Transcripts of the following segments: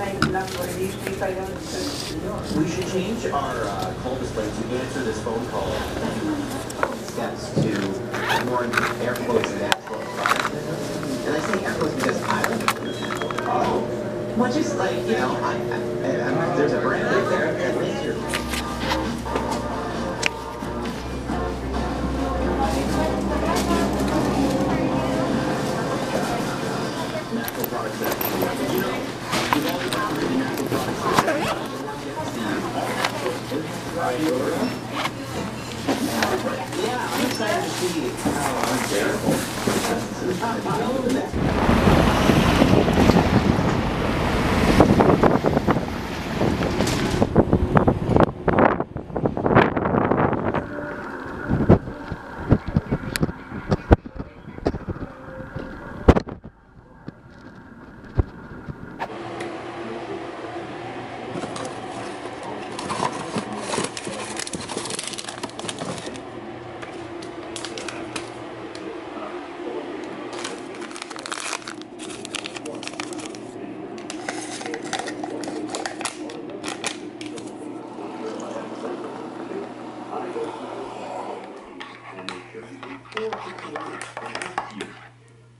We should change our uh, call display to answer this phone call steps to more air quotes and actual product. And I say air quotes because I don't Oh. Well, just like, you know, I, I, I, there's a brand right there. At least you're. Products that, you know, we've all been operating natural products. Yeah, I'm excited to see how unbearable. I'll do that.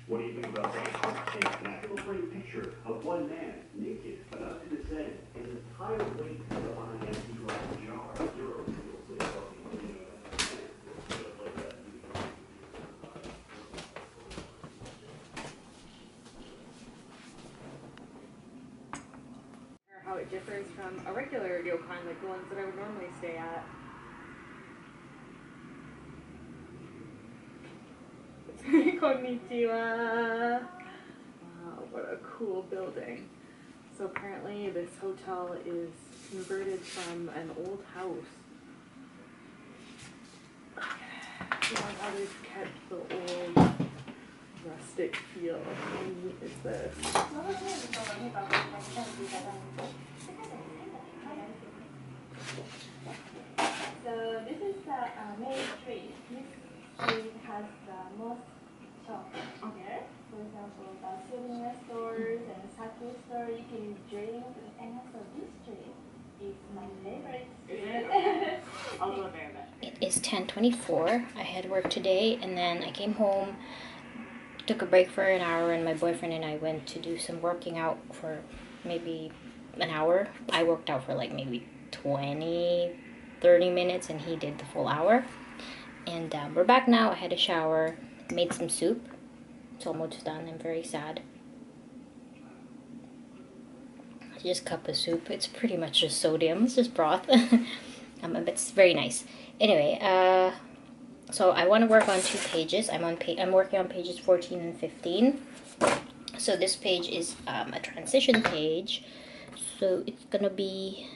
What do you think about that? A natural frame picture of one man naked, but up to his head, his entire weight is on an empty glass jar. Zero feels like fucking, like that. or how it differs from a regular ryokan, like the ones that I would normally stay at. Konnichiwa. Wow, what a cool building. So apparently this hotel is converted from an old house. Love how they've kept the old rustic feel. How neat is this? So this is the uh, main street. This street has the most shops here. For example, the souvenir stores and sake store. You can drink, and also this street is my favorite street. I'll go there. It is 10:24. I had work today and then I came home, took a break for an hour and my boyfriend and I went to do some working out for maybe an hour. I worked out for like maybe 20 30 minutes and he did the full hour. And um, we're back now. I had a shower, made some soup. It's almost done. I'm very sad. Just cup of soup. It's pretty much just sodium. It's just broth. um, but it's very nice. Anyway, uh, so I want to work on two pages. I'm on pa- I'm working on pages 14 and 15. So this page is um, a transition page. So it's gonna be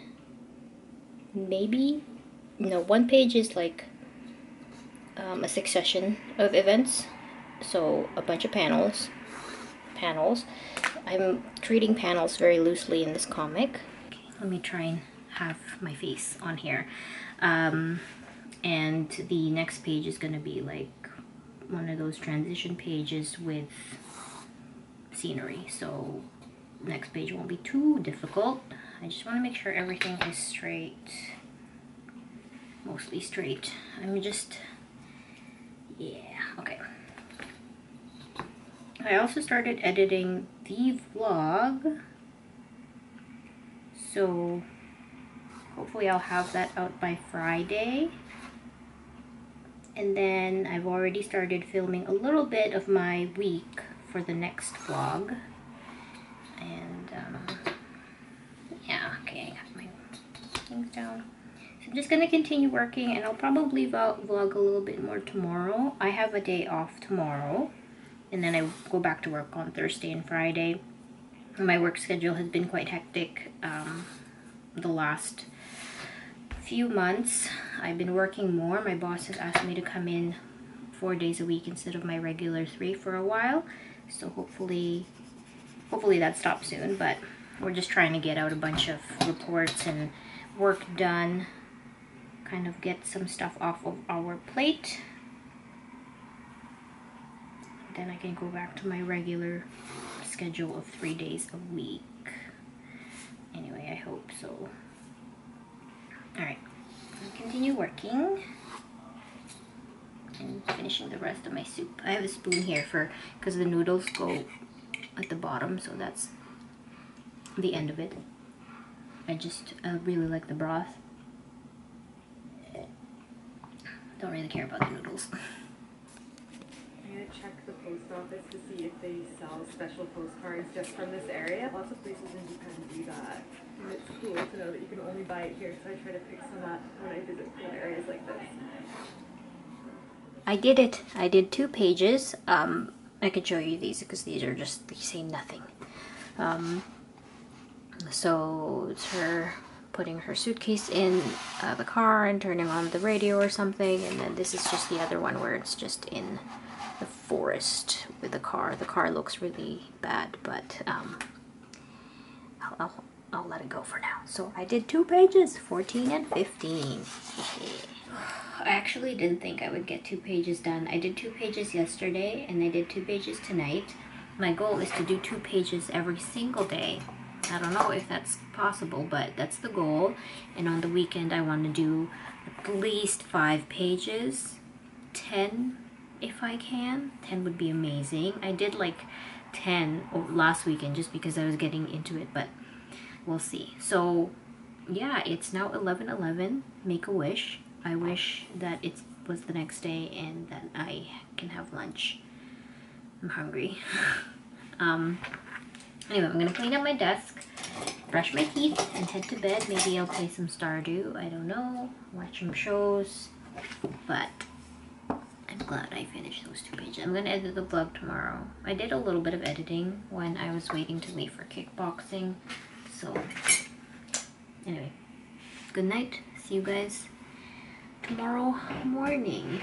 maybe no one page is like um, a succession of events. So a bunch of panels, panels. I'm treating panels very loosely in this comic. Let me try and have my face on here. Um, and the next page is going to be like one of those transition pages with scenery. So next page won't be too difficult. I just want to make sure everything is straight. Mostly straight. I'm just, yeah, okay. I also started editing the vlog. So hopefully I'll have that out by Friday. And then I've already started filming a little bit of my week for the next vlog. And um, yeah, okay, I got my things down. So I'm just gonna continue working and I'll probably vlog a little bit more tomorrow. I have a day off tomorrow and then I go back to work on Thursday and Friday. My work schedule has been quite hectic um, the last few months. I've been working more. My boss has asked me to come in four days a week instead of my regular three for a while. So hopefully, hopefully that stops soon. But we're just trying to get out a bunch of reports and work done. Kind of get some stuff off of our plate. Then I can go back to my regular schedule of three days a week. Anyway, I hope so, all right, I'll continue working and finishing the rest of my soup. I have a spoon here for because the noodles go at the bottom, so that's the end of it. I just uh, really like the broth. Don't really care about the noodles. I'm gonna check the post office to see if they sell special postcards just from this area. Lots of places in Japan do that. And it's cool to know that you can only buy it here, so I try to pick some up when I visit cool areas like this. I did it. I did two pages. Um, I can show you these because these are just, they say nothing. Um, so it's her putting her suitcase in uh, the car and turning on the radio or something. And then this is just the other one where it's just in the forest with the car. The car looks really bad, but um, I'll, I'll, I'll let it go for now. So I did two pages, 14 and 15. I actually didn't think I would get two pages done. I did two pages yesterday and I did two pages tonight. My goal is to do two pages every single day. I don't know if that's possible, but that's the goal. And on the weekend, I want to do at least five pages. 10 if I can. 10 would be amazing. I did like 10 last weekend just because I was getting into it, but we'll see. So, yeah, it's now 11 11. Make a wish. I wish that it was the next day and that I can have lunch. I'm hungry. um, anyway, I'm gonna clean up my desk, brush my teeth, and head to bed. Maybe I'll play some Stardew. I don't know. Watch some shows. But glad I finished those two pages. I'm gonna edit the vlog tomorrow. I did a little bit of editing when I was waiting to leave for kickboxing. So, anyway, good night. See you guys tomorrow morning.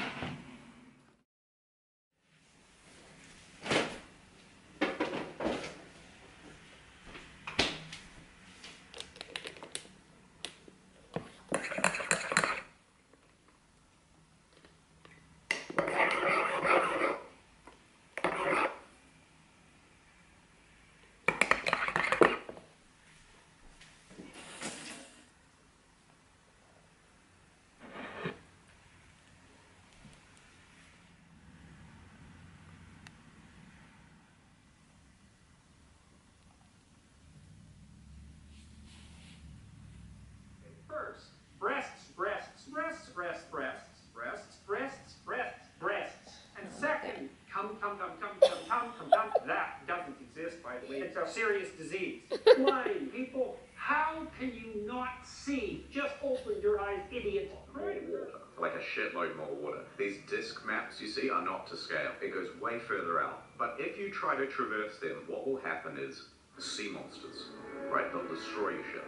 Further out. But if you try to traverse them, what will happen is sea monsters, right? They'll destroy your ship.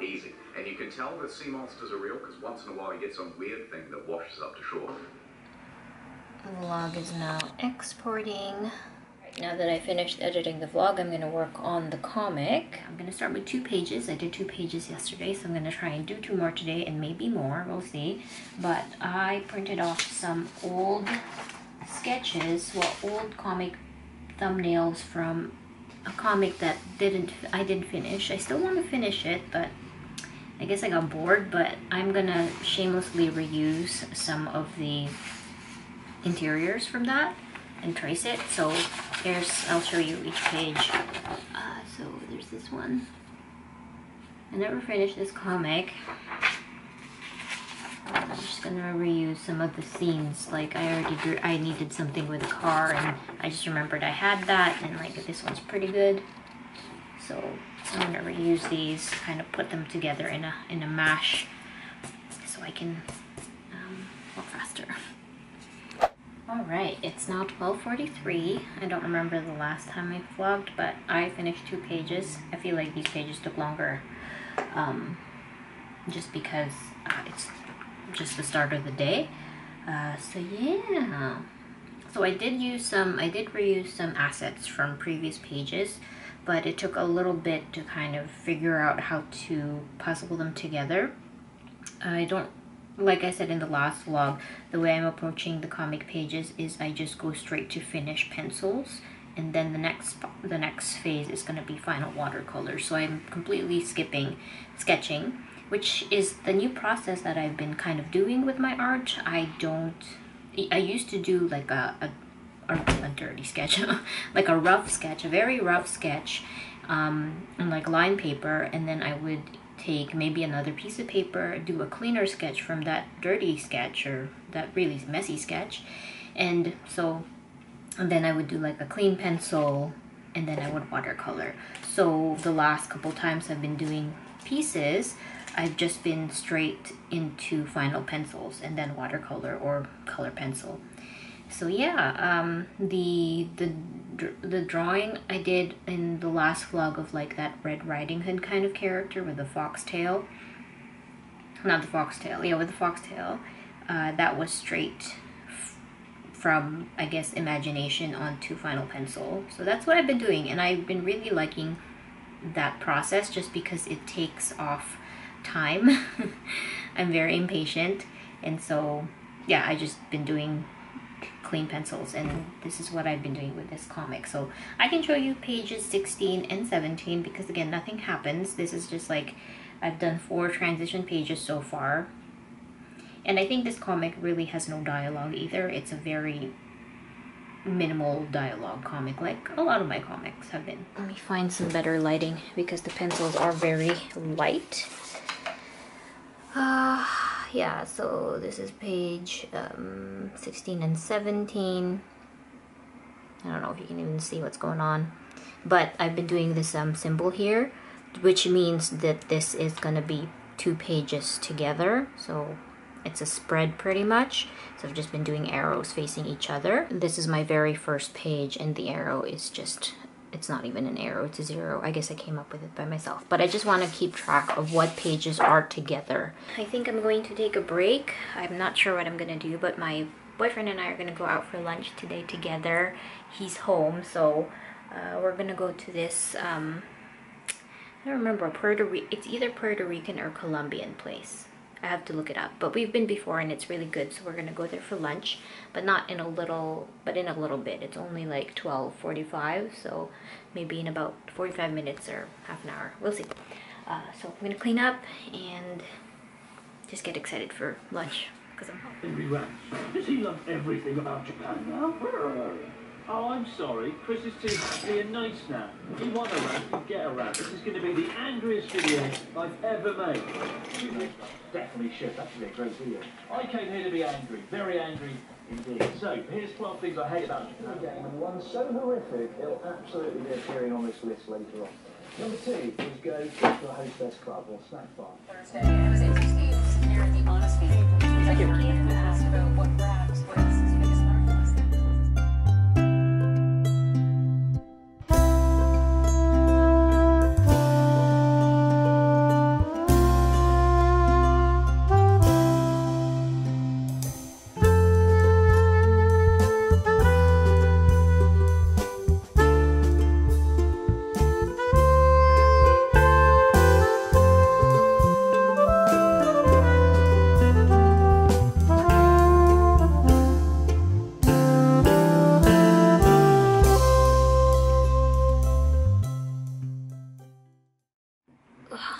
Easy. And you can tell that sea monsters are real because once in a while you get some weird thing that washes up to shore. The vlog is now exporting. Now that I finished editing the vlog, I'm going to work on the comic. I'm going to start with two pages. I did two pages yesterday, so I'm going to try and do two more today and maybe more. We'll see. But I printed off some old sketches, well, old comic thumbnails from a comic that didn't I didn't finish. I still want to finish it, but I guess I got bored. But I'm gonna shamelessly reuse some of the interiors from that and trace it. So here's, I'll show you each page. Uh, so there's this one. I never finished this comic. I'm just gonna reuse some of the scenes. Like I already drew, I needed something with a car and I just remembered I had that and like this one's pretty good. So I'm gonna reuse these, kind of put them together in a, in a mash so I can um, walk faster. Alright, it's now 12.43. I don't remember the last time I vlogged, but I finished two pages. I feel like these pages took longer um, just because uh, it's just the start of the day. Uh, so yeah. So I did use some, I did reuse some assets from previous pages, but it took a little bit to kind of figure out how to puzzle them together. I don't like I said in the last vlog, the way I'm approaching the comic pages is I just go straight to finish pencils and then the next the next phase is going to be final watercolor. So I'm completely skipping sketching, which is the new process that I've been kind of doing with my art. I don't. I used to do like a, a a, a dirty sketch, like a rough sketch, a very rough sketch, um, on like line paper, and then I would take maybe another piece of paper, do a cleaner sketch from that dirty sketch or that really messy sketch, and so, and then I would do like a clean pencil, and then I would watercolor. So the last couple times I've been doing pieces, I've just been straight into final pencils and then watercolor or color pencil. So yeah um the the the drawing i did in the last vlog of like that red riding hood kind of character with the foxtail not the foxtail yeah with the foxtail uh, that was straight from i guess imagination onto final pencil. So that's what i've been doing and i've been really liking that process just because it takes off time. I'm very impatient and so yeah i just been doing clean pencils and this is what I've been doing with this comic. So I can show you pages 16 and 17 because again nothing happens. This is just like I've done four transition pages so far. And I think this comic really has no dialogue either. It's a very minimal dialogue comic like a lot of my comics have been. Let me find some better lighting because the pencils are very light uh yeah, so this is page um, 16 and 17. I don't know if you can even see what's going on. But I've been doing this um, symbol here, which means that this is going to be two pages together. So it's a spread pretty much. So I've just been doing arrows facing each other. This is my very first page and the arrow is just it's not even an arrow, it's a zero. I guess I came up with it by myself. But I just want to keep track of what pages are together. I think I'm going to take a break. I'm not sure what I'm going to do, but my boyfriend and I are going to go out for lunch today together. He's home, so uh, we're going to go to this, um, I don't remember, Puerto. It's either Puerto Rican or Colombian place. I have to look it up. But we've been before and it's really good. So we're going to go there for lunch. But not in a little, but in a little bit. It's only like 12.45. So maybe in about 45 minutes or half an hour. We'll see. Uh, so I'm going to clean up and just get excited for lunch. Because I'm home. Does he love everything about Japan now? Oh, I'm sorry. Chris is too happy and nice now. If you want a rant, you get a rant. This is going to be the angriest video I've ever made. Definitely should. That should be a great video. I came here to be angry. Very angry indeed. So, here's 12 things I hate about Japan. game and one so horrific it'll absolutely be appearing on this list later on. Number two is go to a hostess club or snack bar. Thursday, it was interesting to hear the honesty. Thank you.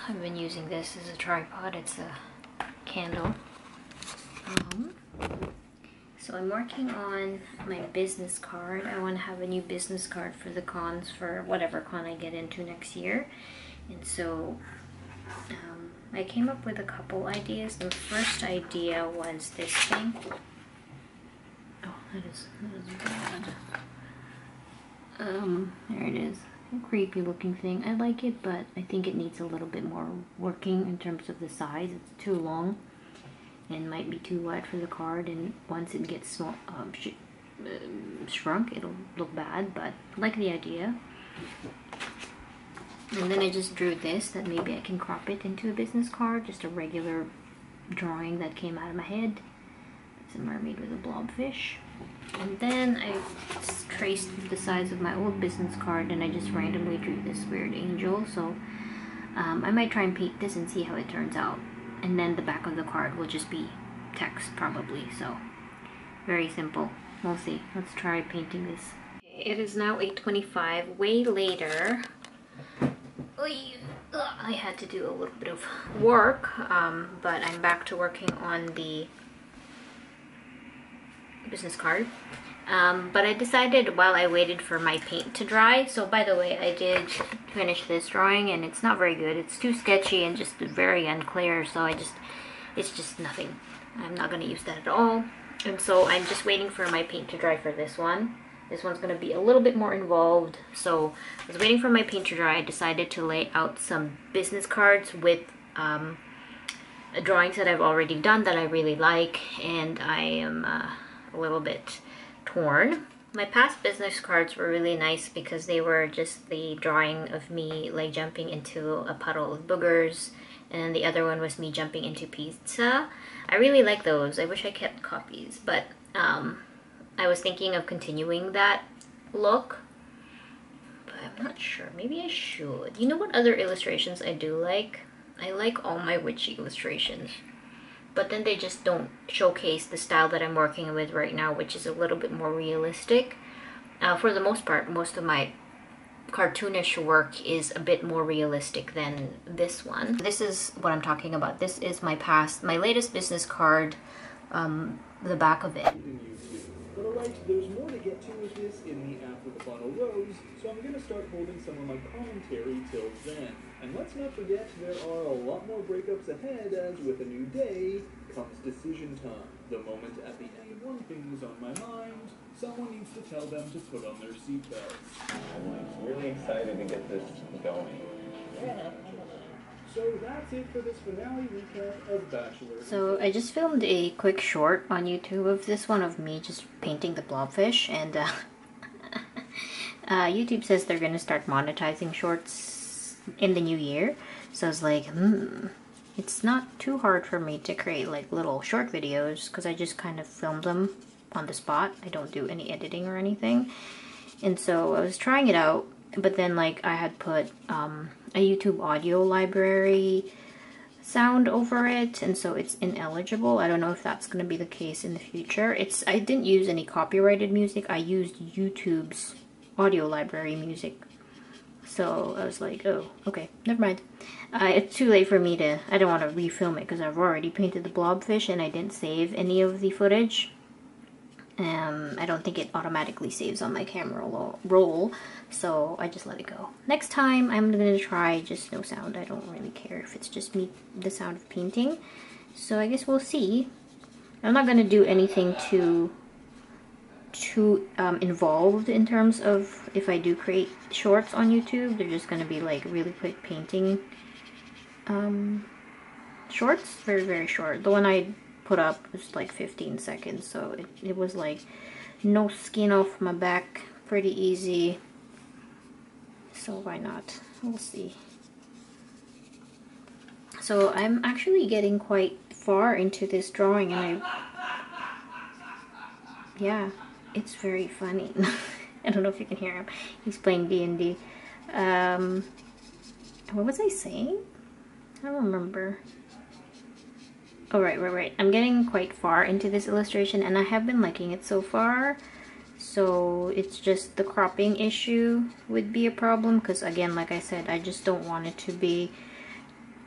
I've been using this as a tripod. It's a candle. Um, so I'm working on my business card. I want to have a new business card for the cons for whatever con I get into next year. And so um, I came up with a couple ideas. The first idea was this thing. Oh, that is, that is bad. Um, there it is creepy looking thing. I like it, but I think it needs a little bit more working in terms of the size. It's too long and might be too wide for the card. And once it gets small, um, sh um, shrunk, it'll look bad, but I like the idea. And then I just drew this that maybe I can crop it into a business card, just a regular drawing that came out of my head. It's a mermaid with a blobfish. And then I traced the size of my old business card and I just randomly drew this weird angel. So um, I might try and paint this and see how it turns out. And then the back of the card will just be text probably. So very simple. We'll see. Let's try painting this. It is now 8.25, way later. I had to do a little bit of work, um, but I'm back to working on the business card. Um, but I decided while I waited for my paint to dry, so by the way, I did finish this drawing and it's not very good. It's too sketchy and just very unclear, so I just, it's just nothing. I'm not going to use that at all. And so I'm just waiting for my paint to dry for this one. This one's going to be a little bit more involved. So I was waiting for my paint to dry. I decided to lay out some business cards with um, drawings that I've already done that I really like. And I am uh, a little bit torn. My past business cards were really nice because they were just the drawing of me like jumping into a puddle of boogers and the other one was me jumping into pizza. I really like those. I wish I kept copies, but um, I was thinking of continuing that look, but I'm not sure. Maybe I should. You know what other illustrations I do like? I like all my witchy illustrations but then they just don't showcase the style that I'm working with right now, which is a little bit more realistic. Uh, for the most part, most of my cartoonish work is a bit more realistic than this one. This is what I'm talking about. This is my past, my latest business card, um, the back of it. But alright, there's more to get to with this in the After the Bottle Rose, so I'm gonna start holding some of my commentary till then. And let's not forget, there are a lot more breakups ahead as with a new day comes decision time. The moment at the end, one thing is on my mind, someone needs to tell them to put on their seatbelts. I'm like really excited to get this going. Yeah. So that's it for this finale recap of Bachelor. So I just filmed a quick short on YouTube of this one of me just painting the blobfish and uh, uh, YouTube says they're gonna start monetizing shorts in the new year. So I was like, hmm, it's not too hard for me to create like little short videos because I just kind of filmed them on the spot. I don't do any editing or anything. And so I was trying it out, but then like I had put um, a YouTube audio library sound over it and so it's ineligible. I don't know if that's going to be the case in the future. It's I didn't use any copyrighted music. I used YouTube's audio library music. So I was like, oh, okay, never mind. Uh, it's too late for me to, I don't want to refilm it because I've already painted the blobfish and I didn't save any of the footage. Um, I don't think it automatically saves on my camera roll, so I just let it go. Next time, I'm gonna try just no sound. I don't really care if it's just me, the sound of painting. So I guess we'll see. I'm not gonna do anything too too um, involved in terms of if I do create shorts on YouTube. They're just gonna be like really quick painting um, shorts, very very short. The one I put up was like 15 seconds so it, it was like no skin off my back. Pretty easy. So why not? We'll see. So I'm actually getting quite far into this drawing and I yeah it's very funny I don't know if you can hear him he's playing D&D um, what was I saying I don't remember Oh, right, right, right. I'm getting quite far into this illustration and I have been liking it so far. So it's just the cropping issue would be a problem because again, like I said, I just don't want it to be,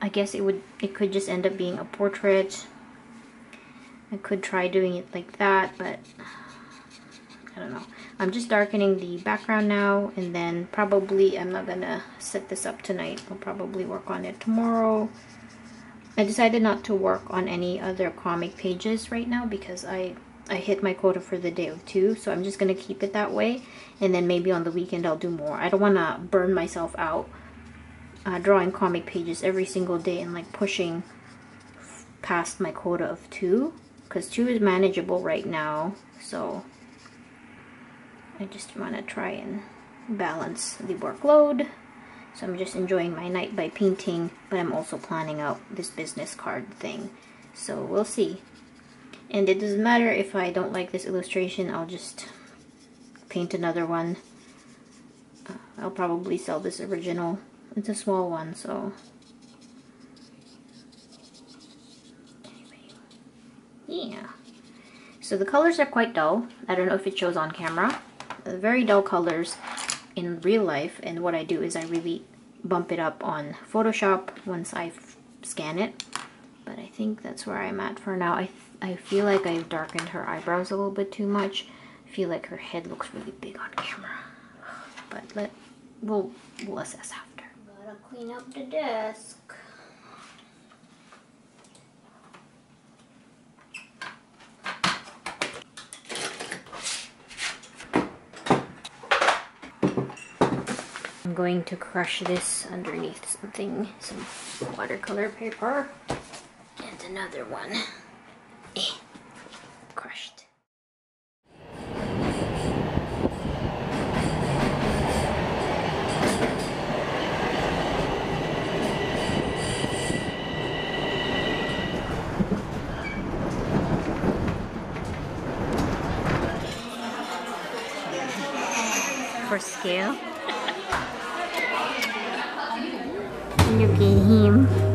I guess it would, it could just end up being a portrait. I could try doing it like that, but I don't know. I'm just darkening the background now and then probably I'm not gonna set this up tonight. I'll probably work on it tomorrow. I decided not to work on any other comic pages right now because I I hit my quota for the day of two, so I'm just to keep it that way. And then maybe on the weekend I'll do more. I don't want to burn myself out uh, drawing comic pages every single day and like pushing past my quota of two. Because two is manageable right now, so I just want to try and balance the workload. So I'm just enjoying my night by painting, but I'm also planning out this business card thing. So we'll see. And it doesn't matter if I don't like this illustration, I'll just paint another one. Uh, I'll probably sell this original. It's a small one, so... Yeah. So the colors are quite dull. I don't know if it shows on camera. Uh, very dull colors in real life and what I do is I really bump it up on Photoshop once I scan it but I think that's where I'm at for now. I, I feel like I've darkened her eyebrows a little bit too much. I feel like her head looks really big on camera. But let, we'll, we'll assess after. Gotta clean up the desk. I'm going to crush this underneath something, some watercolor paper. And another one. Eh, crushed. For scale. Look at him.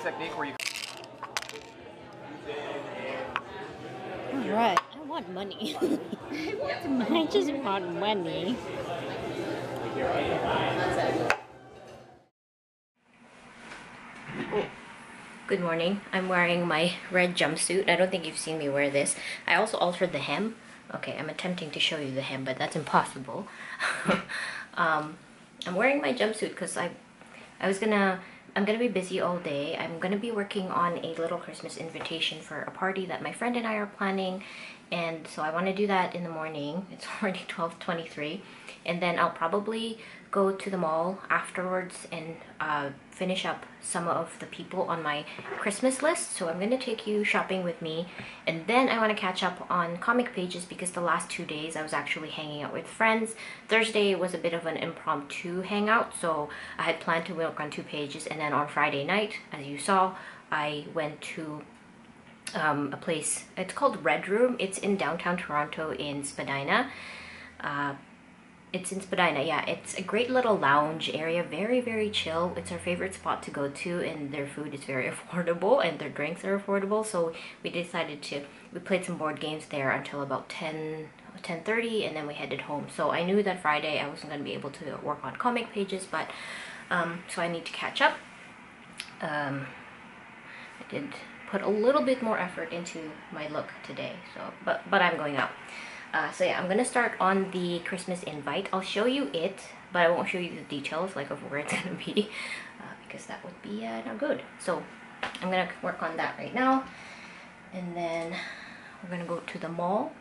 Technique where you. Alright, I want money. I just want money. Oh, Good morning. I'm wearing my red jumpsuit. I don't think you've seen me wear this. I also altered the hem. Okay, I'm attempting to show you the hem, but that's impossible. um, I'm wearing my jumpsuit because I, I was gonna, I'm gonna be busy all day. I'm gonna be working on a little Christmas invitation for a party that my friend and I are planning, and so I want to do that in the morning. It's already 12:23, and then I'll probably go to the mall afterwards and uh, finish up some of the people on my Christmas list. So I'm going to take you shopping with me. And then I want to catch up on comic pages because the last two days I was actually hanging out with friends. Thursday was a bit of an impromptu hangout. So I had planned to work on two pages. And then on Friday night, as you saw, I went to um, a place, it's called Red Room. It's in downtown Toronto in Spadina. Uh, it's in Spadina, yeah. It's a great little lounge area, very, very chill. It's our favorite spot to go to, and their food is very affordable, and their drinks are affordable. So we decided to, we played some board games there until about 10, 10.30, and then we headed home. So I knew that Friday I wasn't going to be able to work on comic pages, but, um, so I need to catch up. Um, I did put a little bit more effort into my look today, so, but, but I'm going out. Uh, so yeah, I'm gonna start on the Christmas invite. I'll show you it, but I won't show you the details like of where it's gonna be uh, because that would be uh, not good. So I'm gonna work on that right now, and then we're gonna go to the mall,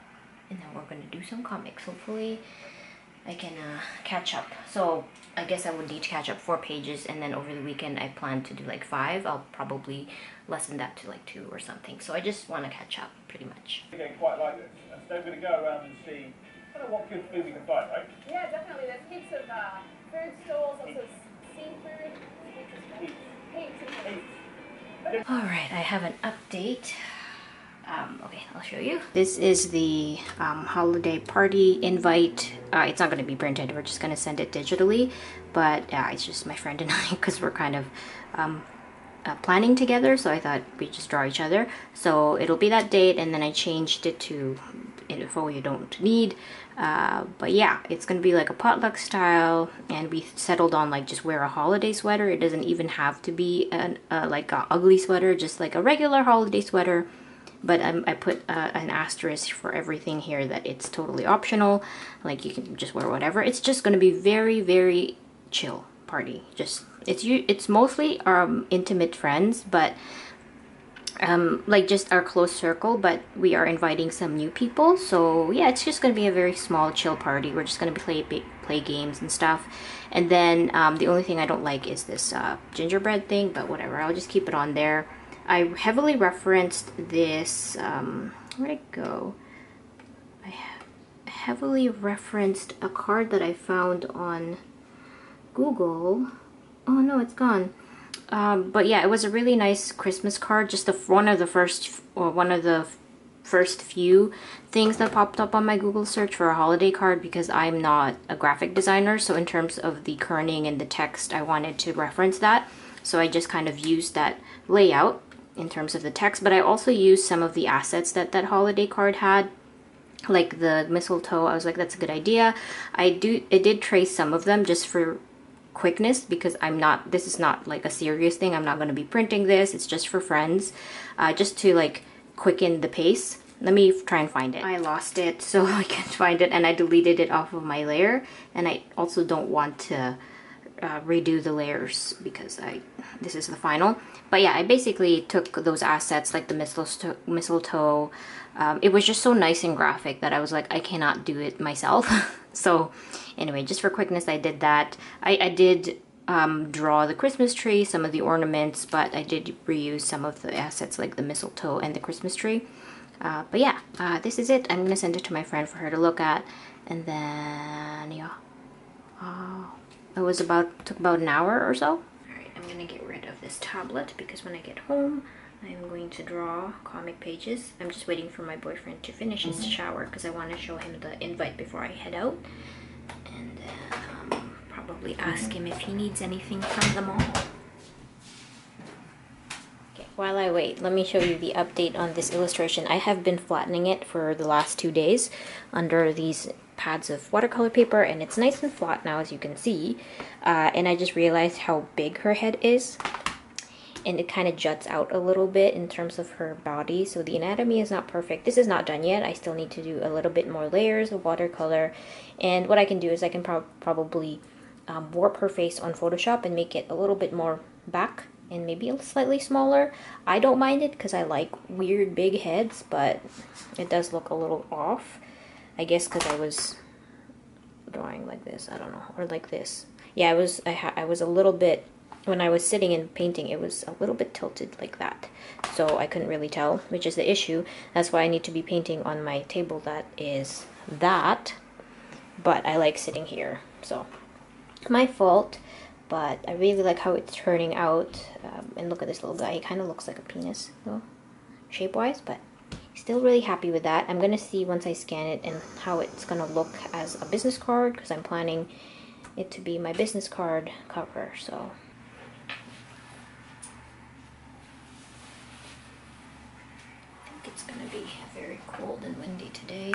and then we're gonna do some comics. Hopefully, I can uh, catch up. So I guess I would need to catch up four pages, and then over the weekend I plan to do like five. I'll probably lessen that to like two or something. So I just want to catch up, pretty much. Again, quite like this. So we're going to go around and see kind of what good food we can find, right? Yeah, definitely. There's heaps of uh, food stalls, also seafood. Heaps. All right, I have an update. Um, okay, I'll show you. This is the um, holiday party invite. Uh, it's not going to be printed. We're just going to send it digitally. But yeah, it's just my friend and I because we're kind of um, uh, planning together. So I thought we just draw each other. So it'll be that date and then I changed it to info you don't need. Uh, but yeah, it's gonna be like a potluck style, and we settled on like just wear a holiday sweater. It doesn't even have to be an uh, like a ugly sweater, just like a regular holiday sweater. But um, I put uh, an asterisk for everything here that it's totally optional. Like you can just wear whatever. It's just gonna be very very chill party. Just it's you. It's mostly um intimate friends, but um, like just our close circle, but we are inviting some new people. So yeah, it's just gonna be a very small, chill party. We're just gonna be play play games and stuff. And then um, the only thing I don't like is this uh, gingerbread thing, but whatever. I'll just keep it on there. I heavily referenced this. Um, where'd it go? I heavily referenced a card that I found on Google. Oh no, it's gone um, but yeah, it was a really nice Christmas card. Just the one of the first, or one of the first few things that popped up on my Google search for a holiday card because I'm not a graphic designer. So in terms of the kerning and the text, I wanted to reference that. So I just kind of used that layout in terms of the text, but I also used some of the assets that that holiday card had like the mistletoe i was like that's a good idea i do i did trace some of them just for quickness because I'm not, this is not like a serious thing. I'm not going to be printing this. It's just for friends, uh, just to like quicken the pace. Let me try and find it. I lost it, so I can't find it, and I deleted it off of my layer. And I also don't want to uh, redo the layers because I this is the final. But yeah, I basically took those assets like the mistletoe, mistletoe um, it was just so nice and graphic that I was like, I cannot do it myself. so anyway, just for quickness, I did that. I, I did um, draw the Christmas tree, some of the ornaments, but I did reuse some of the assets like the mistletoe and the Christmas tree. Uh, but yeah, uh, this is it. I'm gonna send it to my friend for her to look at, and then yeah, uh, it was about took about an hour or so. All right, I'm gonna get rid of this tablet because when I get home, I'm going to draw comic pages. I'm just waiting for my boyfriend to finish his mm-hmm. shower because I want to show him the invite before I head out. And then um, probably ask him if he needs anything from the mall. Okay, while I wait, let me show you the update on this illustration. I have been flattening it for the last two days under these pads of watercolor paper and it's nice and flat now as you can see. Uh, and I just realized how big her head is and it kind of juts out a little bit in terms of her body. So the anatomy is not perfect. This is not done yet. I still need to do a little bit more layers of watercolor. And what i can do is i can pro probably um, warp her face on photoshop and make it a little bit more back and maybe a slightly smaller. I don't mind it because i like weird big heads but it does look a little off i guess because i was drawing like this i don't know or like this yeah i was I, I was a little bit when I was sitting and painting, it was a little bit tilted like that. So I couldn't really tell, which is the issue. That's why I need to be painting on my table that is that. But I like sitting here, so my fault. But I really like how it's turning out. Um, and look at this little guy. He kind of looks like a penis, though, shape-wise. But still really happy with that. I'm going to see once I scan it and how it's going to look as a business card. Because I'm planning it to be my business card cover. So it's going to be very cold and windy today.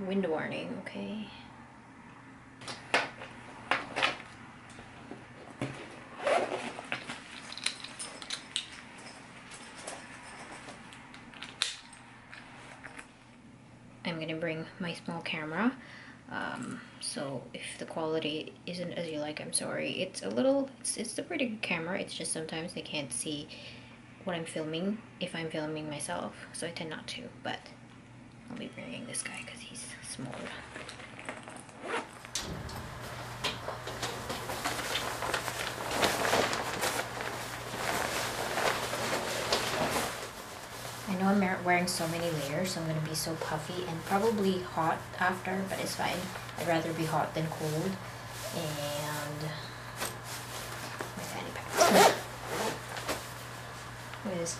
Wind warning, okay. I'm to bring my small camera. Um, so if the quality isn't as you like I'm sorry. It's a little it's, it's a pretty good camera. It's just sometimes they can't see what I'm filming if I'm filming myself. So I tend not to but I'll be bringing this guy because he's small I know I'm wearing so many layers, so I'm going to be so puffy and probably hot after, but it's fine. I'd rather be hot than cold. And my fanny pack. is.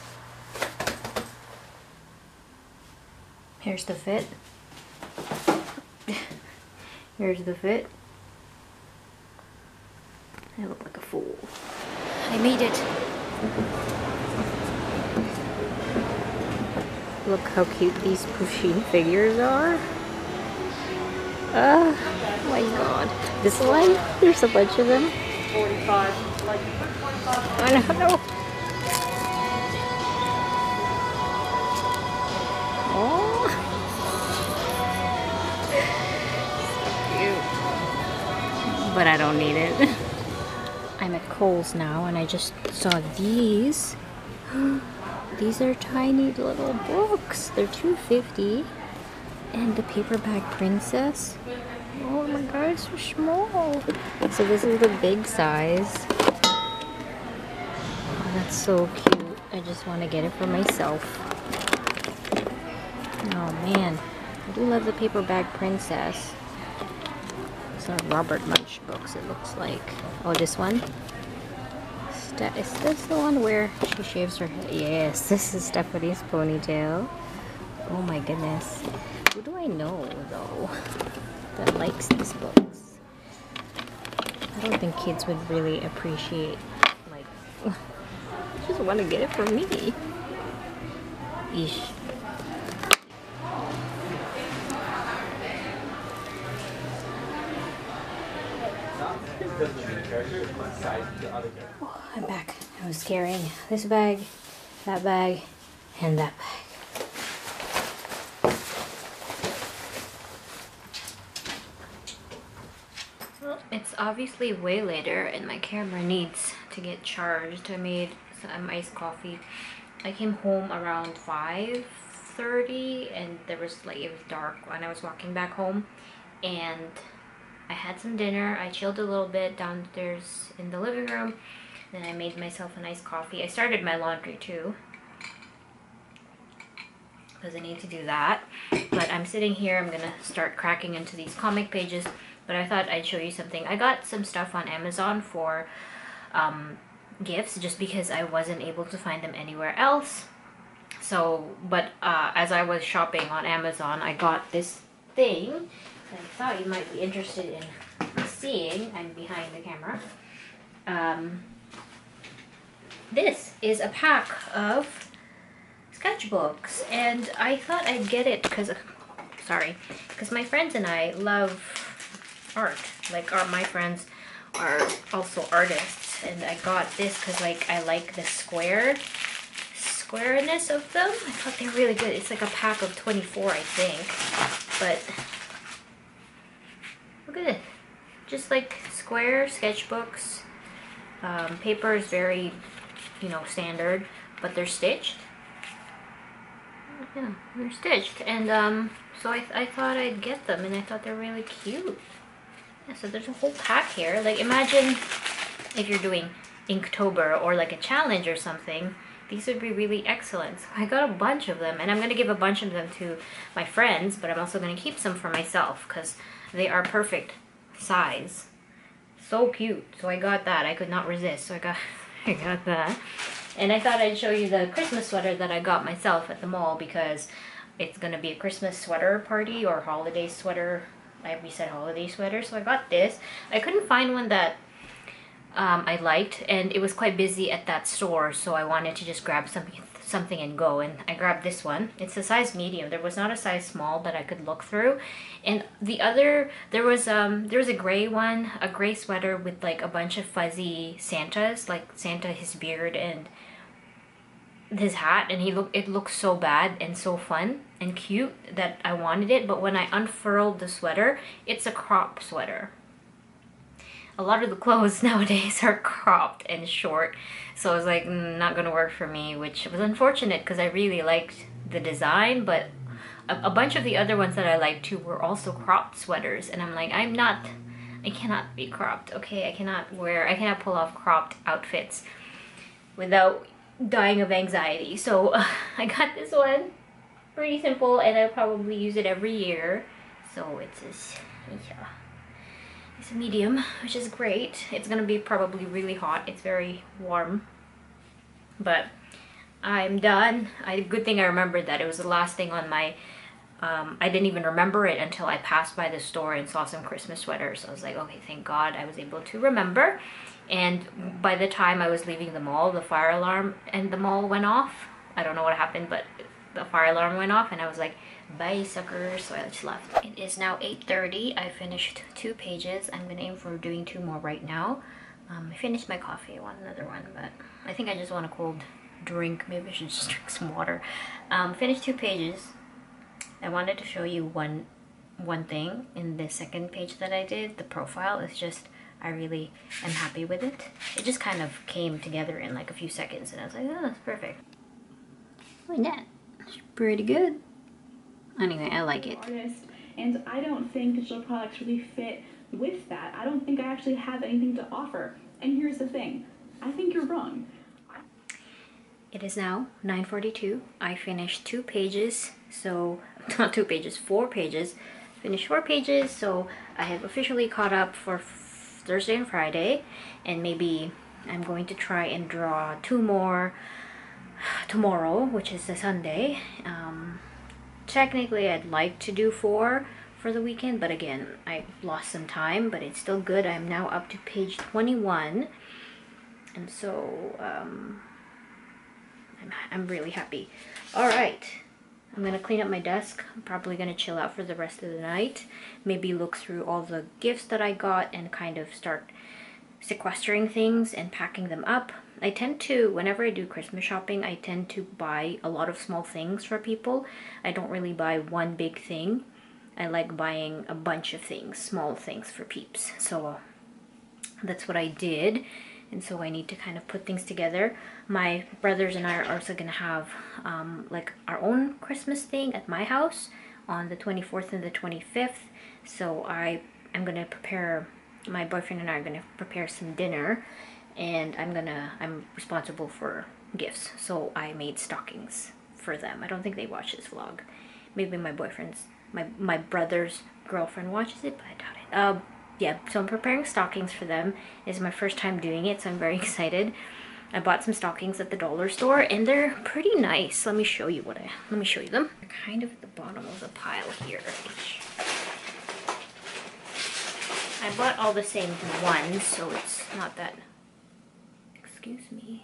Here's the fit. Here's the fit. I look like a fool. I made it. Look how cute these Pusheen figures are. Oh my god. This one, there's a bunch of them. 45, like, 45. I don't know. Oh. Cute. But I don't need it. I'm at Kohl's now and I just saw these. These are tiny little books. They're 250 and the paperback princess. Oh my god, it's so small. So this is the big size. Oh, that's so cute. I just want to get it for myself. Oh man, I do love the Paper Bag Princess. It's a Robert Munsch books, it looks like. Oh, this one? Is this the one where she shaves her head? Yes, this is Stephanie's ponytail. Oh my goodness. Who do I know, though, that likes these books? I don't think kids would really appreciate, like, I just want to get it for me. Eesh. Oh, I'm back. I was carrying this bag, that bag, and that bag. Well, it's obviously way later and my camera needs to get charged. I made some iced coffee. I came home around 5.30 and there was like, it was dark when I was walking back home and I had some dinner. I chilled a little bit downstairs in the living room. Then I made myself a nice coffee. I started my laundry too because I need to do that. But I'm sitting here, I'm gonna start cracking into these comic pages. But I thought I'd show you something. I got some stuff on Amazon for um, gifts just because I wasn't able to find them anywhere else. So, but uh, as I was shopping on Amazon, I got this thing I thought you might be interested in seeing. I'm behind the camera. Um, this is a pack of sketchbooks and I thought I'd get it because sorry because my friends and I love art like our my friends are also artists and I got this because like I like the square squareness of them I thought they're really good it's like a pack of 24 I think but look at it just like square sketchbooks um, paper is very you know standard but they're stitched yeah, they're stitched. And um, so I, I thought I'd get them and I thought they're really cute. Yeah, so there's a whole pack here. Like imagine if you're doing Inktober or like a challenge or something. These would be really excellent. So I got a bunch of them and I'm going to give a bunch of them to my friends, but I'm also going to keep some for myself because they are perfect size. So cute. So I got that. I could not resist. So I got, I got that. And I thought I'd show you the Christmas sweater that I got myself at the mall because it's gonna be a Christmas sweater party or holiday sweater. I we said holiday sweater, so I got this. I couldn't find one that um, I liked, and it was quite busy at that store, so I wanted to just grab something something and go. And I grabbed this one. It's a size medium. There was not a size small that I could look through. And the other, there was um there was a gray one, a gray sweater with like a bunch of fuzzy Santas, like Santa, his beard, and his hat and he looked it looked so bad and so fun and cute that I wanted it but when I unfurled the sweater it's a crop sweater a lot of the clothes nowadays are cropped and short so I was like mm, not gonna work for me which was unfortunate because I really liked the design but a, a bunch of the other ones that I liked too were also cropped sweaters and I'm like I'm not I cannot be cropped okay I cannot wear I cannot pull off cropped outfits without dying of anxiety. So uh, I got this one. Pretty simple and I'll probably use it every year. So it's a, yeah, it's medium, which is great. It's gonna be probably really hot. It's very warm. But I'm done. I good thing I remembered that it was the last thing on my um, I didn't even remember it until I passed by the store and saw some Christmas sweaters. I was like, okay, thank God I was able to remember. And by the time I was leaving the mall, the fire alarm and the mall went off. I don't know what happened, but the fire alarm went off and I was like, bye suckers, so I just left. It is now 8.30. I finished two pages. I'm gonna aim for doing two more right now. Um, I finished my coffee, I want another one, but I think I just want a cold drink. Maybe I should just drink some water. Um, finished two pages. I wanted to show you one one thing in the second page that I did, the profile. is just, I really am happy with it. It just kind of came together in like a few seconds and I was like, oh, that's perfect. Look at that. It's pretty good. Anyway, I like it. Artist, and I don't think digital products really fit with that. I don't think I actually have anything to offer. And here's the thing, I think you're wrong. It is now 9.42. I finished two pages, so, not two pages, four pages. Finished four pages, so I have officially caught up for Thursday and Friday. And maybe I'm going to try and draw two more tomorrow, which is the Sunday. Um, technically, I'd like to do four for the weekend, but again, I lost some time, but it's still good. I'm now up to page 21. And so, um, I'm, I'm really happy. All right. I'm going to clean up my desk. I'm probably going to chill out for the rest of the night. Maybe look through all the gifts that I got and kind of start sequestering things and packing them up. I tend to, whenever I do Christmas shopping, I tend to buy a lot of small things for people. I don't really buy one big thing. I like buying a bunch of things, small things for peeps. So that's what I did and so I need to kind of put things together. My brothers and I are also gonna have um, like our own Christmas thing at my house on the 24th and the 25th. So I I'm gonna prepare. My boyfriend and I are gonna prepare some dinner, and I'm gonna I'm responsible for gifts. So I made stockings for them. I don't think they watch this vlog. Maybe my boyfriend's my my brother's girlfriend watches it, but I doubt it. Uh, yeah, so I'm preparing stockings for them. It's my first time doing it, so I'm very excited. I bought some stockings at the dollar store and they're pretty nice. Let me show you what I, let me show you them. They're kind of at the bottom of the pile here. I bought all the same ones, so it's not that, excuse me.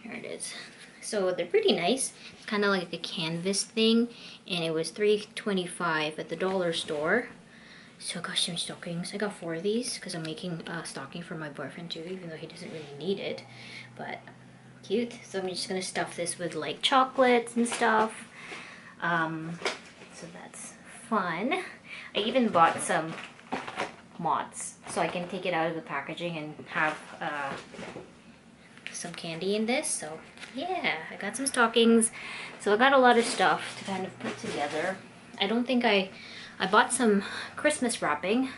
Here it is. So they're pretty nice. It's kind of like a canvas thing and it was $3.25 at the dollar store. So I got some stockings. I got four of these because I'm making a stocking for my boyfriend too, even though he doesn't really need it. But cute. So I'm just gonna stuff this with like chocolates and stuff. Um, so that's fun. I even bought some mods so I can take it out of the packaging and have uh, some candy in this. So yeah, I got some stockings. So I got a lot of stuff to kind of put together. I don't think I I bought some Christmas wrapping,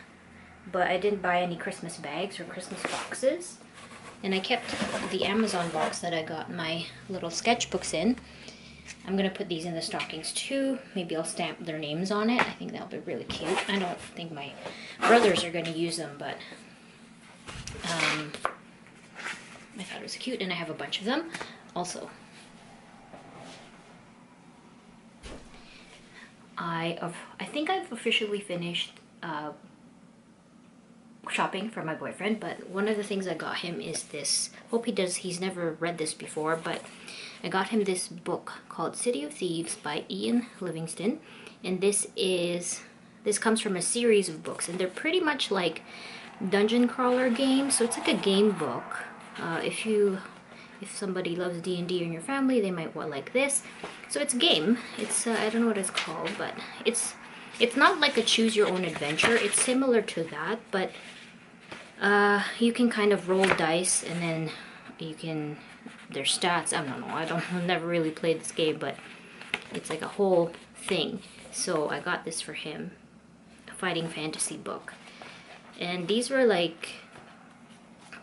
but I didn't buy any Christmas bags or Christmas boxes. And I kept the Amazon box that I got my little sketchbooks in. I'm gonna put these in the stockings too. Maybe I'll stamp their names on it. I think that'll be really cute. I don't think my brothers are gonna use them, but um, I thought it was cute and I have a bunch of them also. I of I think I've officially finished uh, shopping for my boyfriend, but one of the things I got him is this. Hope he does. He's never read this before, but I got him this book called City of Thieves by Ian Livingstone, and this is this comes from a series of books, and they're pretty much like dungeon crawler games. So it's like a game book. Uh, if you if somebody loves D&D in your family, they might want like this. So it's game. It's, uh, I don't know what it's called, but it's, it's not like a choose your own adventure. It's similar to that, but uh, you can kind of roll dice and then you can, their stats, I don't know, I don't, I've never really played this game, but it's like a whole thing. So I got this for him, a fighting fantasy book. And these were like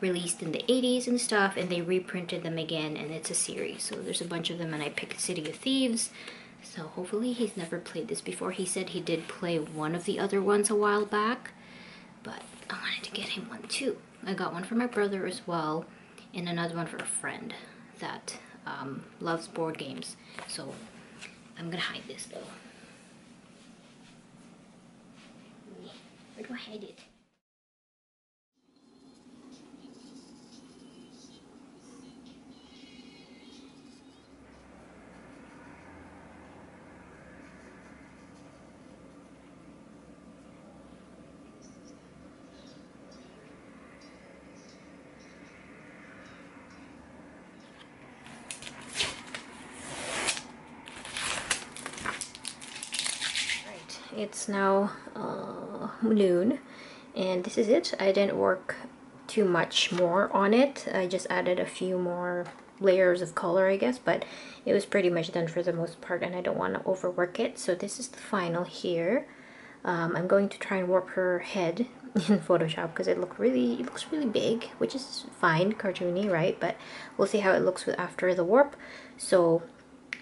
released in the 80s and stuff and they reprinted them again and it's a series. So there's a bunch of them and I picked City of Thieves. So hopefully he's never played this before. He said he did play one of the other ones a while back but I wanted to get him one too. I got one for my brother as well and another one for a friend that um, loves board games. So I'm gonna hide this though. Where do I hide it? Right, it's now uh, noon and this is it. I didn't work too much more on it. I just added a few more layers of color I guess but it was pretty much done for the most part and I don't want to overwork it so this is the final here. Um, I'm going to try and warp her head in Photoshop because it looked really it looks really big which is fine cartoony right but we'll see how it looks with after the warp so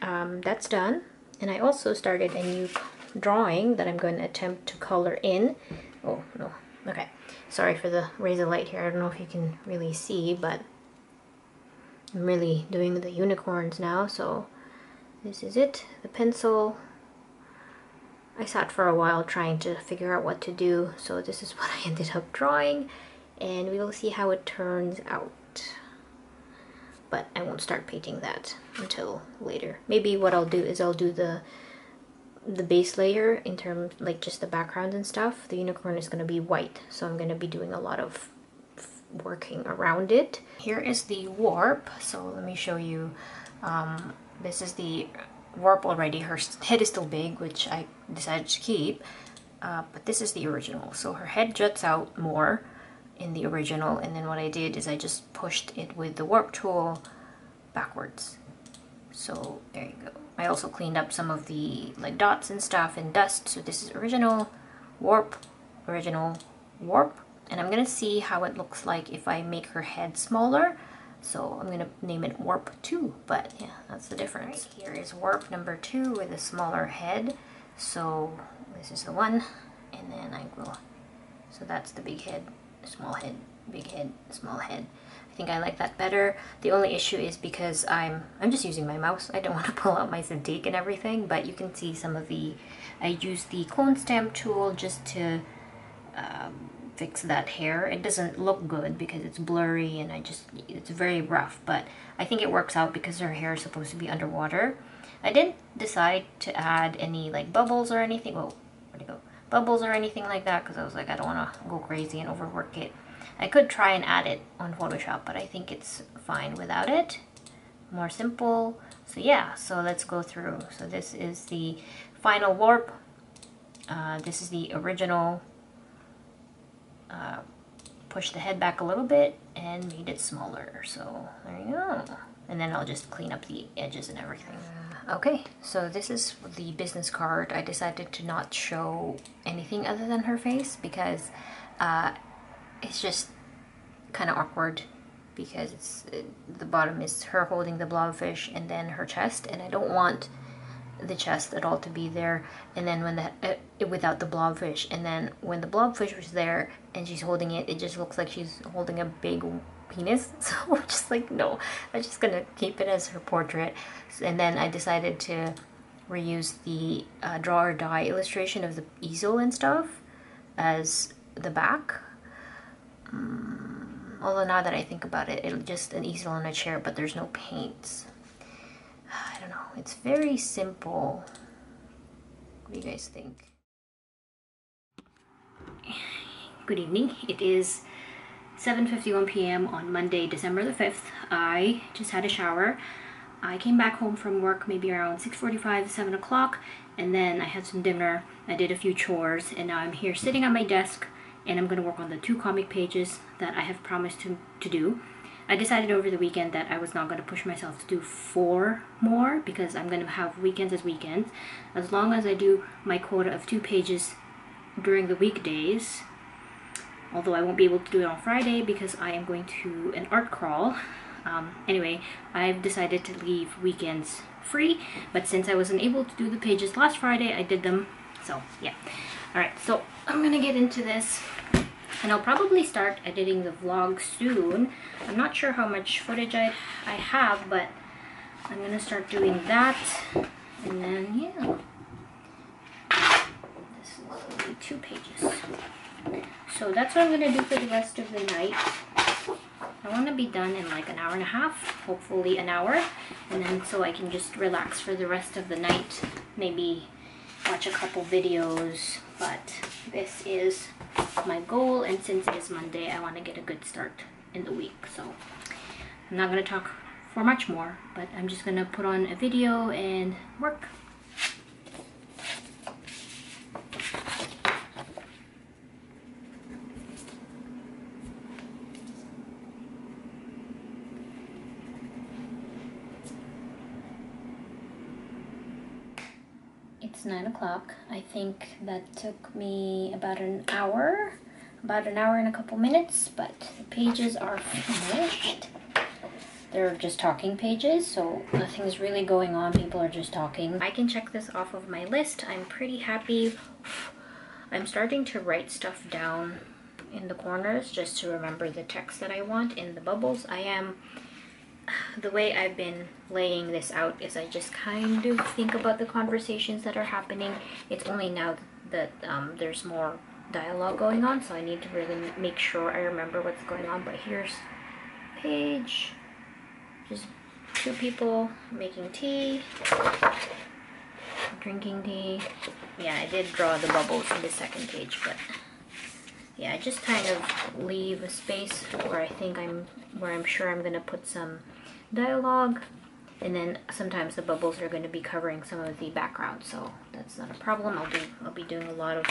um, that's done and I also started a new drawing that I'm going to attempt to color in. Oh, no. Okay. Sorry for the razor light here. I don't know if you can really see, but I'm really doing the unicorns now. So this is it. The pencil. I sat for a while trying to figure out what to do. So this is what I ended up drawing. And we will see how it turns out but I won't start painting that until later. Maybe what I'll do is I'll do the the base layer in terms like just the background and stuff. The unicorn is going to be white, so I'm going to be doing a lot of working around it. Here is the warp, so let me show you. Um, this is the warp already. Her head is still big, which I decided to keep, uh, but this is the original. So her head juts out more in the original and then what I did is I just pushed it with the warp tool backwards so there you go. I also cleaned up some of the like dots and stuff and dust. So this is original warp original warp. And I'm gonna see how it looks like if I make her head smaller. So I'm gonna name it warp 2 but yeah that's the difference. Right, here. Is warp number 2 with a smaller head. So this is the one. And then I will so that's the big head small head, big head, small head. I think I like that better. The only issue is because I'm I'm just using my mouse. I don't want to pull out my Cintiq and everything, but you can see some of the, I use the clone stamp tool just to um, fix that hair. It doesn't look good because it's blurry and I just, it's very rough, but I think it works out because her hair is supposed to be underwater. I didn't decide to add any like bubbles or anything. Well, where'd it go? bubbles or anything like that because I was like, I don't want to go crazy and overwork it. I could try and add it on Photoshop, but I think it's fine without it. More simple. So yeah, so let's go through. So this is the final warp. Uh, this is the original. Uh, push the head back a little bit and made it smaller. So there you go. And then I'll just clean up the edges and everything. Okay, so this is the business card. I decided to not show anything other than her face because uh, it's just kind of awkward because it's the bottom is her holding the blobfish and then her chest and I don't want the chest at all to be there. And then when the uh, without the blobfish and then when the blobfish was there and she's holding it it just looks like she's holding a big penis. So I'm just like no I'm just gonna keep it as her portrait. And then I decided to reuse the uh, draw or die illustration of the easel and stuff as the back um, although now that I think about it it's just an easel and a chair but there's no paints I don't know it's very simple what do you guys think good evening it is 7.51 p.m. on Monday, December the 5th. I just had a shower. I came back home from work maybe around 6.45, 7 o'clock, and then I had some dinner. I did a few chores, and now I'm here sitting at my desk, and I'm going to work on the two comic pages that I have promised to, to do. I decided over the weekend that I was not going to push myself to do four more because I'm going to have weekends as weekends. As long as I do my quota of two pages during the weekdays, although I won't be able to do it on Friday because I am going to an art crawl. Um, anyway, I've decided to leave weekends free, but since I wasn't able to do the pages last Friday, I did them. So, yeah. Alright, so I'm gonna get into this. And I'll probably start editing the vlog soon. I'm not sure how much footage I, I have, but I'm gonna start doing that and then yeah. This is only two pages. So that's what I'm gonna do for the rest of the night. I want to be done in like an hour and a half, hopefully an hour, and then so I can just relax for the rest of the night, maybe watch a couple videos, but this is my goal, and since it is Monday, I want to get a good start in the week, so I'm not going to talk for much more, but I'm just going to put on a video and work. It's nine o'clock. I think that took me about an hour, about an hour and a couple minutes, but the pages are finished. They're just talking pages, so nothing's really going on. People are just talking. I can check this off of my list. I'm pretty happy. I'm starting to write stuff down in the corners just to remember the text that I want in the bubbles. I am the way I've been laying this out is I just kind of think about the conversations that are happening. It's only now that um, there's more dialogue going on, so I need to really make sure I remember what's going on. But here's page, just two people making tea, drinking tea. Yeah, I did draw the bubbles in the second page, but yeah, I just kind of leave a space where I think I'm, where I'm sure I'm gonna put some dialogue and then sometimes the bubbles are going to be covering some of the background so that's not a problem. I'll do I'll be doing a lot of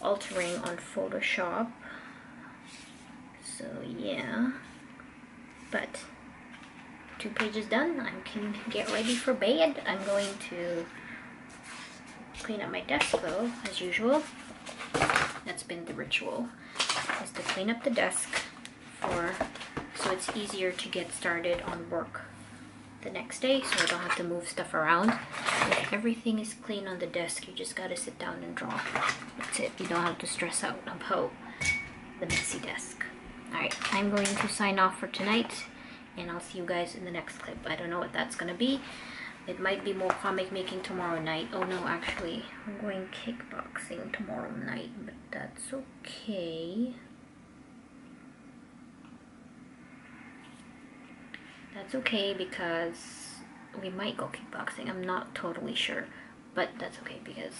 altering on Photoshop. So yeah. But two pages done I can get ready for bed. I'm going to clean up my desk though as usual. That's been the ritual is to clean up the desk for so it's easier to get started on work the next day so I don't have to move stuff around. If everything is clean on the desk, you just gotta sit down and draw. That's it. You don't have to stress out about the messy desk. Alright, I'm going to sign off for tonight and I'll see you guys in the next clip. I don't know what that's gonna be. It might be more comic making tomorrow night. Oh no, actually, I'm going kickboxing tomorrow night, but that's okay. That's okay because we might go kickboxing. I'm not totally sure, but that's okay because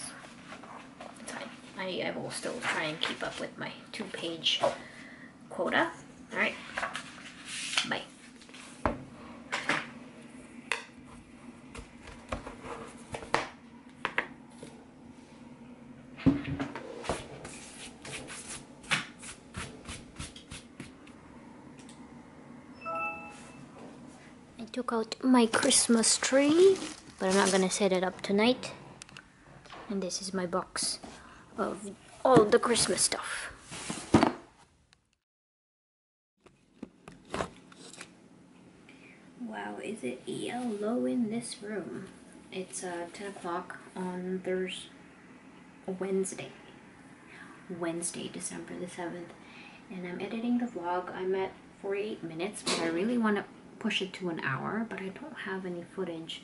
it's fine. I, I will still try and keep up with my two page quota. Alright, bye. I took out my Christmas tree, but I'm not gonna set it up tonight. And this is my box of all the Christmas stuff. Wow, is it yellow in this room? It's uh, 10 o'clock on Thursday, Wednesday. Wednesday, December the 7th. And I'm editing the vlog. I'm at 48 minutes, but I really want to push it to an hour, but I don't have any footage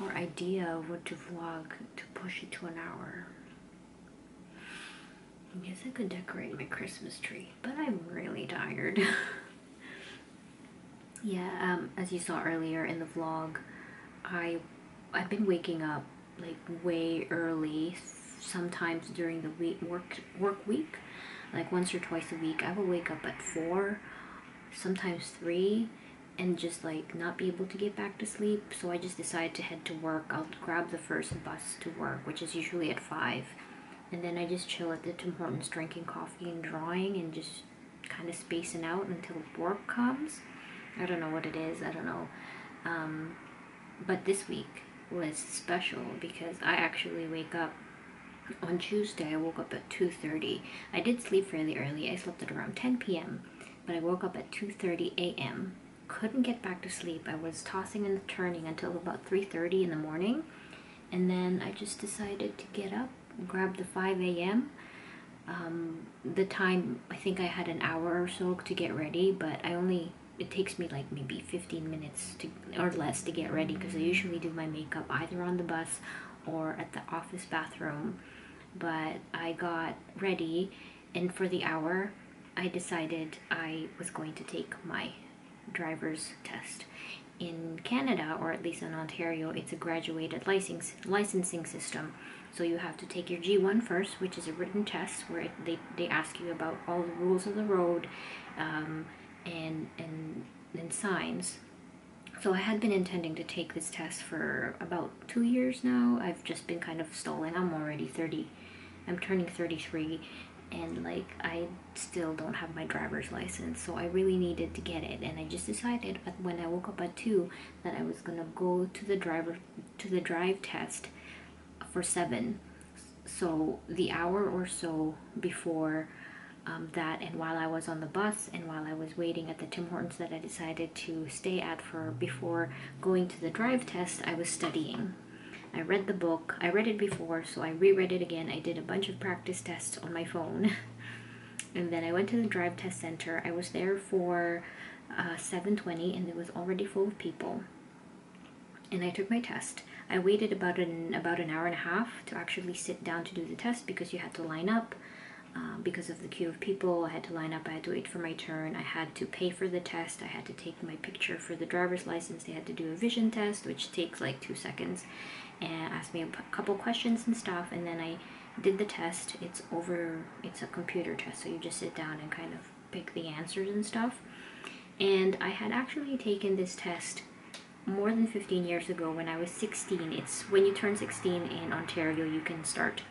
or idea of what to vlog to push it to an hour. I guess I could decorate my Christmas tree, but I'm really tired. yeah, um, as you saw earlier in the vlog, I, I've been waking up like way early, sometimes during the week work work week, like once or twice a week. I will wake up at four, sometimes three, and just like not be able to get back to sleep. So I just decided to head to work. I'll grab the first bus to work, which is usually at five, and then I just chill at the Tim Hortons, drinking coffee and drawing, and just kind of spacing out until work comes. I don't know what it is. I don't know. Um, but this week was special because I actually wake up on Tuesday. I woke up at 2:30. I did sleep fairly early. I slept at around 10 p.m. But I woke up at 2:30 a.m. Couldn't get back to sleep. I was tossing and turning until about 3:30 in the morning, and then I just decided to get up, grab the 5 a.m. Um, the time I think I had an hour or so to get ready, but I only it takes me like maybe 15 minutes to or less to get ready because I usually do my makeup either on the bus or at the office bathroom. But I got ready, and for the hour, I decided I was going to take my driver's test. In Canada, or at least in Ontario, it's a graduated license, licensing system. So you have to take your G1 first, which is a written test where it, they, they ask you about all the rules of the road um, and, and, and signs. So I had been intending to take this test for about two years now. I've just been kind of stalling. I'm already 30. I'm turning 33 and like I still don't have my driver's license so I really needed to get it and I just decided when I woke up at 2 that I was gonna go to the driver to the drive test for 7 so the hour or so before um, that and while I was on the bus and while I was waiting at the Tim Hortons that I decided to stay at for before going to the drive test I was studying I read the book. I read it before, so I reread it again. I did a bunch of practice tests on my phone. and then I went to the drive test center. I was there for uh, 7.20 and it was already full of people. And I took my test. I waited about an, about an hour and a half to actually sit down to do the test because you had to line up. Uh, because of the queue of people, I had to line up, I had to wait for my turn, I had to pay for the test, I had to take my picture for the driver's license, they had to do a vision test, which takes like two seconds, and asked me a couple questions and stuff and then I did the test. It's over, it's a computer test, so you just sit down and kind of pick the answers and stuff. And I had actually taken this test more than 15 years ago when I was 16. It's when you turn 16 in Ontario, you can start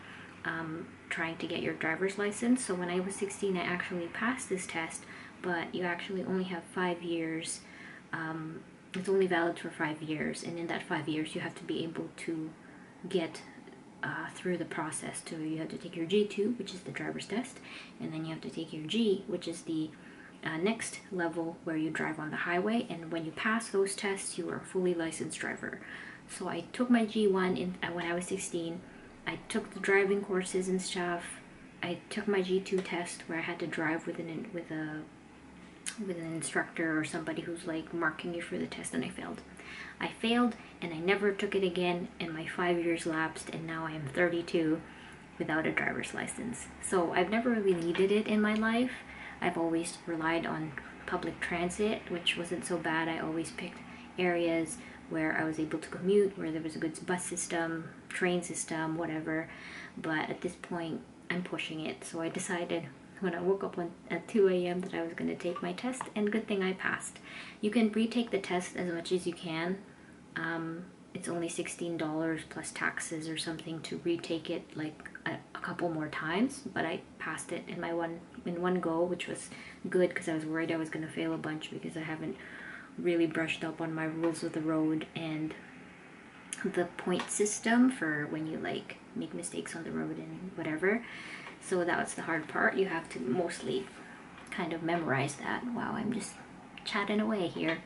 um, trying to get your driver's license. So when I was 16, I actually passed this test, but you actually only have five years um, it's only valid for five years and in that five years you have to be able to get uh, through the process. To you have to take your G2 which is the driver's test and then you have to take your G which is the uh, next level where you drive on the highway and when you pass those tests you are a fully licensed driver. So I took my G1 in, uh, when I was 16 I took the driving courses and stuff. I took my G2 test where I had to drive with an with a with an instructor or somebody who's like marking you for the test and I failed. I failed and I never took it again and my five years lapsed and now I am 32 without a driver's license. So I've never really needed it in my life. I've always relied on public transit, which wasn't so bad. I always picked areas where I was able to commute, where there was a good bus system, train system, whatever. But at this point, I'm pushing it. So I decided when I woke up at 2 a.m. that I was going to take my test, and good thing I passed. You can retake the test as much as you can. Um, it's only $16 plus taxes or something to retake it like a, a, couple more times, but I passed it in my one in one go, which was good because I was worried I was going to fail a bunch because I haven't really brushed up on my rules of the road and the point system for when you like make mistakes on the road and whatever. So that's the hard part. You have to mostly kind of memorize that. Wow, I'm just chatting away here.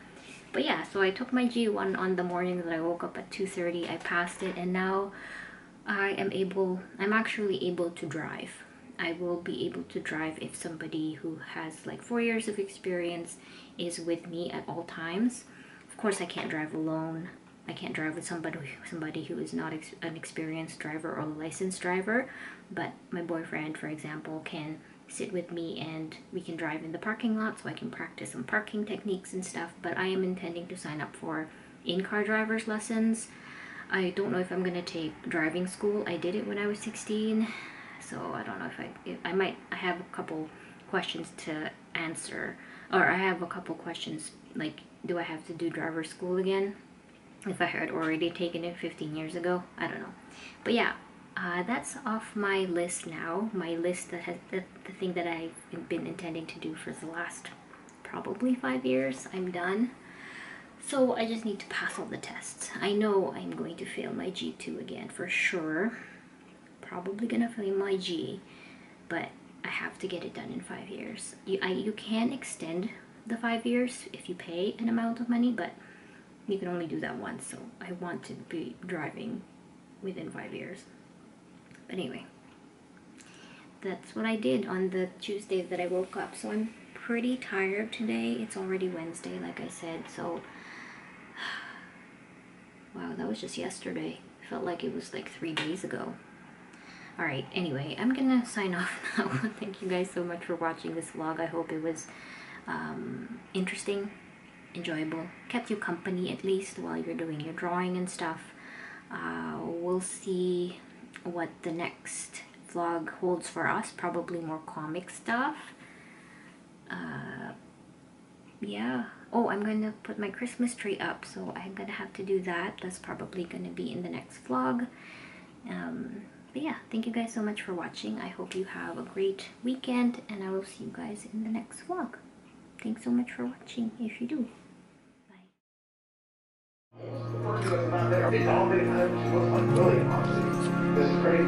But yeah, so I took my G1 on the morning that I woke up at 2.30. I passed it and now I am able, I'm actually able to drive. I will be able to drive if somebody who has like four years of experience is with me at all times. Of course, I can't drive alone. I can't drive with somebody somebody who is not ex an experienced driver or a licensed driver, but my boyfriend, for example, can sit with me and we can drive in the parking lot so I can practice some parking techniques and stuff. But I am intending to sign up for in-car driver's lessons. I don't know if I'm gonna take driving school. I did it when I was 16, so I don't know if I if I might. I have a couple questions to answer, or I have a couple questions like, do I have to do driver school again? if I had already taken it 15 years ago. I don't know. But yeah, uh, that's off my list now. My list that has the, the thing that I've been intending to do for the last probably five years. I'm done. So I just need to pass all the tests. I know I'm going to fail my G2 again for sure. Probably gonna fail my G, but I have to get it done in five years. You, I, you can extend the five years if you pay an amount of money, but you can only do that once, so I want to be driving within five years. Anyway, that's what I did on the Tuesday that I woke up, so I'm pretty tired today. It's already Wednesday, like I said, so wow, that was just yesterday. Felt like it was like three days ago. Alright, anyway, I'm gonna sign off now. Thank you guys so much for watching this vlog. I hope it was um, interesting, enjoyable, kept you company at least while you're doing your drawing and stuff. Uh, we'll see what the next vlog holds for us. Probably more comic stuff. Uh, yeah. Oh, I'm going to put my Christmas tree up, so I'm going to have to do that. That's probably going to be in the next vlog. Um, but yeah, thank you guys so much for watching. I hope you have a great weekend, and I will see you guys in the next vlog. Thanks so much for watching, if you do. This is great.